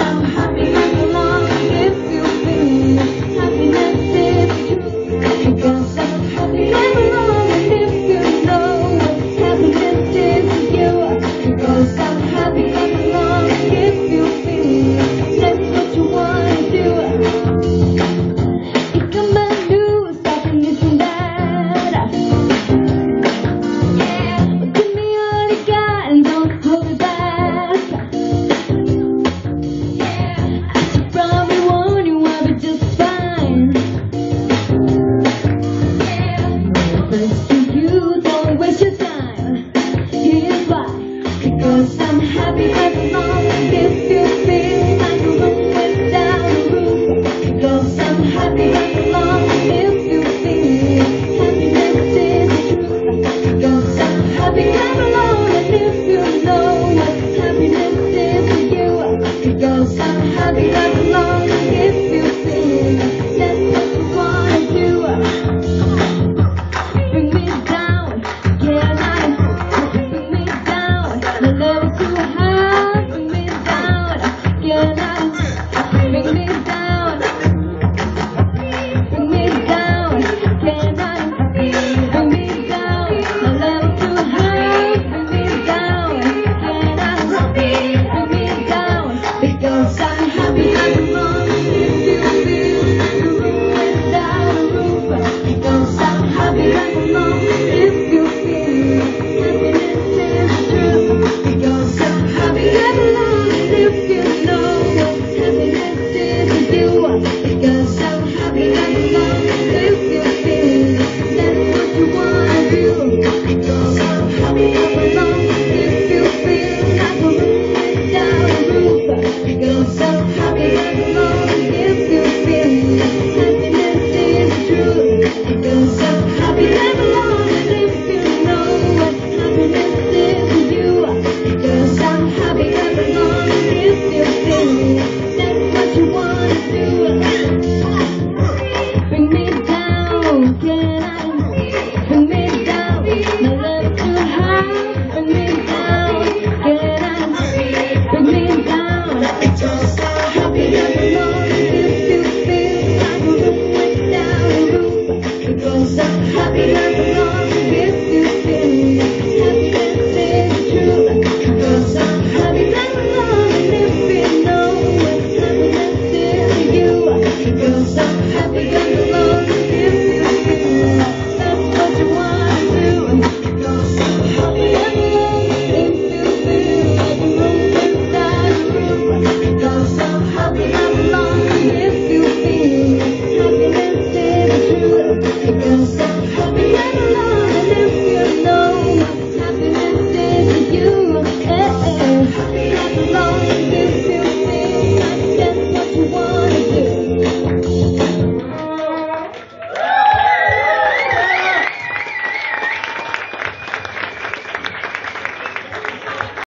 I'm happy. Happy.